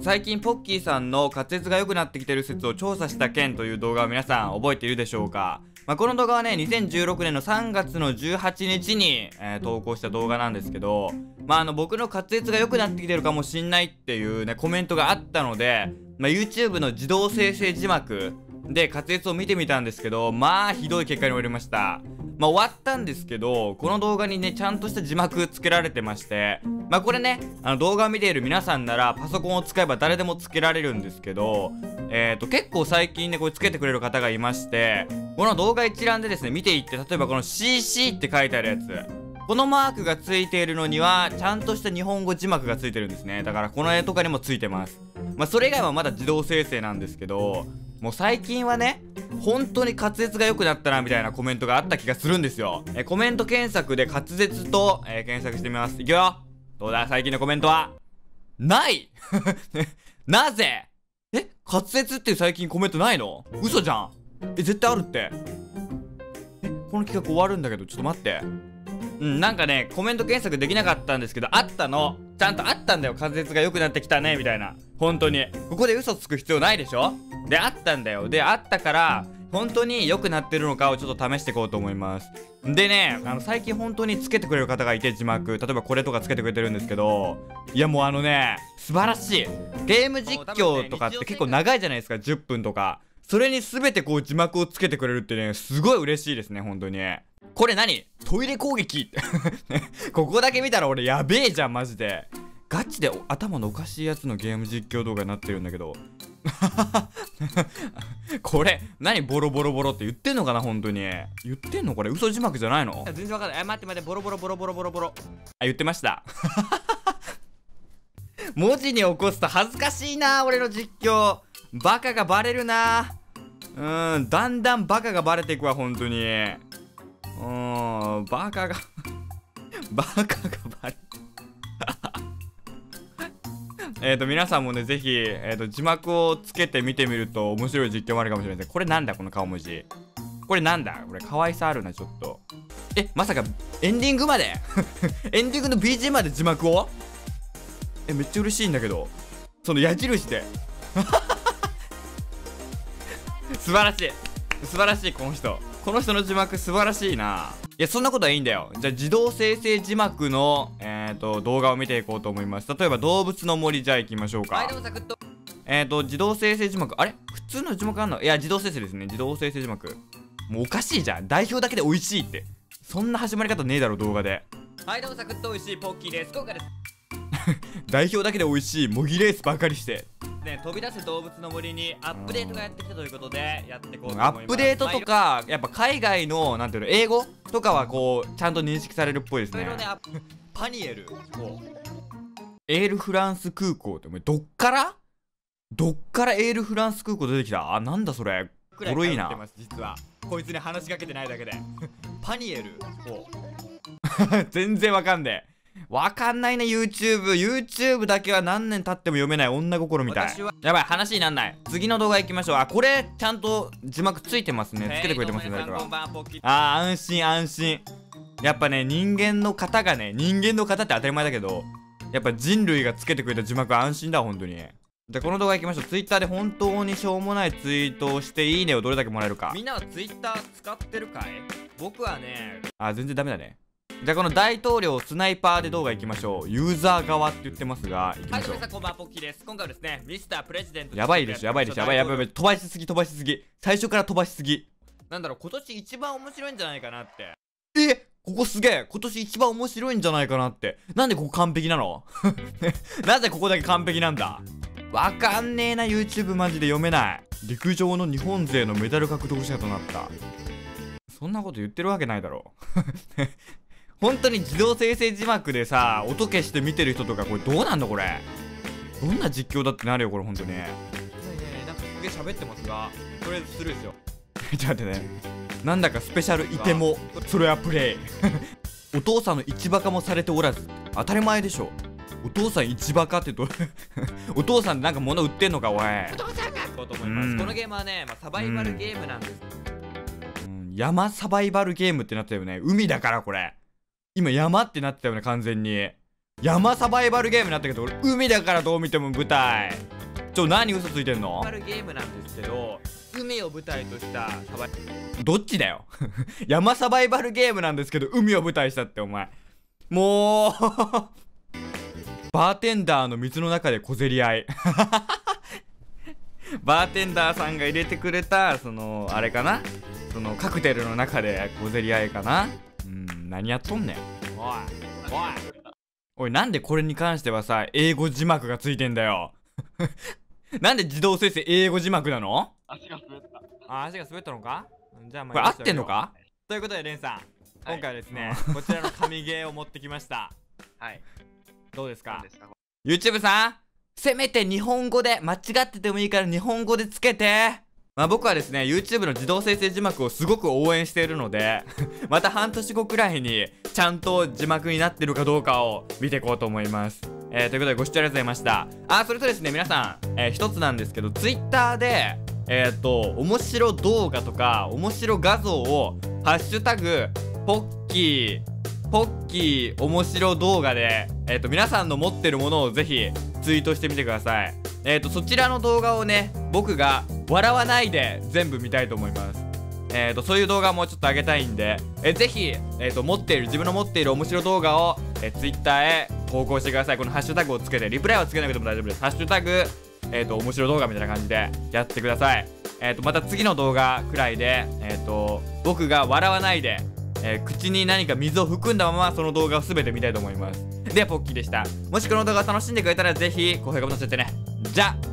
最近ポッキーさんの滑舌が良くなってきてる説を調査した件という動画を皆さん覚えているでしょうか？まあ、この動画はね、2016年の3月の18日に、えー、投稿した動画なんですけど、まあ、あの、僕の滑舌が良くなってきてるかもしんないっていうね、コメントがあったので、まあ、YouTube の自動生成字幕で滑舌を見てみたんですけど、まあ、ひどい結果に終わりました。まあ、終わったんですけど、この動画にね、ちゃんとした字幕つけられてまして、まあ、これね、あの動画を見ている皆さんなら、パソコンを使えば誰でもつけられるんですけど、えっ、ー、と、結構最近ね、これつけてくれる方がいまして、この動画一覧でですね、見ていって、例えばこの CC って書いてあるやつ、このマークがついているのには、ちゃんとした日本語字幕がついてるんですね。だからこの絵とかにもついてます。まあ、それ以外はまだ自動生成なんですけど、もう最近はね、本当に滑舌が良くなったなみたいなコメントがあった気がするんですよ。えコメント検索で滑舌と、えー、検索してみます。いくよどうだ？最近のコメントは？ない なぜ？え滑舌って最近コメントないの？嘘じゃんえ、絶対あるって。え、この企画終わるんだけど、ちょっと待って。うん、なんかね、コメント検索できなかったんですけど、あったの。ちゃんとあったんだよ。滑舌が良くなってきたね、みたいな。本当に。ここで嘘つく必要ないでしょ？で、あったんだよ。で、あったから、本当に良くなってるのかをちょっと試していこうと思います。でね、あの、最近本当につけてくれる方がいて、字幕。例えばこれとかつけてくれてるんですけど、いやもうあのね、素晴らしい。ゲーム実況とかって結構長いじゃないですか、10分とか。それに全てこう字幕をつけてくれるってね、すごい嬉しいですね、本当に。これ何？トイレ攻撃 ここだけ見たら俺やべえじゃん、マジで。ガチで頭のおかしいやつのゲーム実況動画になってるんだけど。これ、何ボロボロボロって言ってんのかな本当に。言ってんの？これ嘘字幕じゃないの？全然わかんない。あ、待って待って、ボロボロボロボロボロボロ。あ、言ってました。文字に起こすと恥ずかしいな俺の実況。バカがバレるなうん、だんだんバカがバレていくわ、本当に。うん、バカが バカがえっと、皆さんもね、ぜひ、えっ、ー、と、字幕をつけて見てみると面白い実況もあるかもしれないですこれなんだ、この顔文字。これなんだ？これ可愛さあるな、ちょっと。え、まさか、エンディングまで？エンディングの BGM まで字幕を？え、めっちゃ嬉しいんだけど。その矢印で。素晴らしい。素晴らしいこの人。この人の字幕素晴らしいな。いやそんなことはいいんだよ。じゃあ自動生成字幕のえっ、ー、と動画を見ていこうと思います。例えば動物の森じゃあ行きましょうか。はいでもサクッとえっ、ー、と自動生成字幕。あれ？普通の字幕あんの？いや自動生成ですね。自動生成字幕。もうおかしいじゃん。代表だけで美味しいって。そんな始まり方ねえだろ動画で。はいどうもサクッと美味しいポッキーです。今回です。代表だけで美味しい模擬レースばかりして。ね、飛び出す動物の森にアップデートがやってきたということでやっていこうと思います。アップデートとかやっぱ海外のなんていうの英語とかはこうちゃんと認識されるっぽいですね。ね パニエル。エールフランス空港ってどっから？どっからエールフランス空港出てきた？あなんだそれ。これいいな。実は。こいつに話しかけてないだけで。パニエル。全然わかんねえわかんないね、YouTube。YouTube だけは何年経っても読めない女心みたい。やばい、話になんない。次の動画行きましょう。あ、これ、ちゃんと字幕ついてますね。つけてくれてますね、誰かが。あー、安心安心。やっぱね、人間の方がね、人間の方って当たり前だけど、やっぱ人類がつけてくれた字幕安心だ、本当に。じゃあこの動画行きましょう。Twitter で本当にしょうもないツイートをしていいねをどれだけもらえるか。みんなは Twitter 使ってるかい？僕はね、あ、全然ダメだね。じゃあこの大統領スナイパーで動画いきましょう。ユーザー側って言ってますがいきましょう。はいこんばんはポッキーです。今回はですねミスタープレジデントやばいでしょやばいでしょやばいやばいやばい飛ばしすぎ飛ばしすぎ。最初から飛ばしすぎ。なんだろう今年一番面白いんじゃないかなって。えここすげえ。今年一番面白いんじゃないかなって。なんでここ完璧なの？なぜここだけ完璧なんだ？わかんねえな YouTube マジで読めない。陸上の日本勢のメダル獲得者となった。そんなこと言ってるわけないだろ本当に自動生成字幕でさ音消して見てる人とかこれどうなんだこれ？どんな実況だってなるよこれ本当に。ねなんかすげえ喋ってますがとりあえずスルーですよ。ちょっと待ってね。なんだかスペシャルいてもそれはプレイ。お父さんの一バカもされておらず当たり前でしょ。お父さん一バカってど お父さんなんか物売ってんのかおい。お父さんがこうと思います、うん、このゲームはね、まあ、サバイバルゲームなんです、うん、山サバイバルゲームってなったよね。海だからこれ今山ってなってたよね完全に。山サバイバルゲームになったけど俺海だからどう見ても舞台。ちょ何嘘ついてんの？サバイバルゲームなんですけど海を舞台としたサバイどっちだよ？山サバイバルゲームなんですけど海を舞台したってお前。もう バーテンダーの水の中で小競り合い。バーテンダーさんが入れてくれたそのあれかな？そのカクテルの中で小競り合いかな？うん何やっとんねん。おい。おいおいなんでこれに関してはさ英語字幕がついてんだよ。なんで自動生成英語字幕なの？足が滑った。あ足が滑ったのか？じゃあまあこれ合ってんのか？ということでレンさん。今回はですね、こちらの神ゲーを持ってきました。はい。どうですか？何ですか？YouTube さんせめて日本語で間違っててもいいから日本語でつけてまあ僕はですね YouTube の自動生成字幕をすごく応援しているので また半年後くらいにちゃんと字幕になってるかどうかを見ていこうと思いますえー、ということでご視聴ありがとうございましたあそれとですね皆さん、えー、一つなんですけど Twitter でえっ、と面白動画とか面白画像をハッシュタグポッキーポッキー面白動画で、えっ、と、皆さんの持ってるものをぜひツイートしてみてください。えっ、と、そちらの動画をね、僕が笑わないで全部見たいと思います。えっ、ー、と、そういう動画もちょっと上げたいんで、えぜひ、えっ、と、持っている、自分の持っている面白動画を、えー、Twitter へ投稿してください。このハッシュタグをつけて、リプライはつけなくても大丈夫です。ハッシュタグ、えっ、と、面白動画みたいな感じでやってください。えっ、と、また次の動画くらいで、えっ、と、僕が笑わないで、え、口に何か水を含んだままその動画を全て見たいと思いますではポッキーでしたもしこの動画を楽しんでくれたらぜひ高評価ボタン押してねじゃあ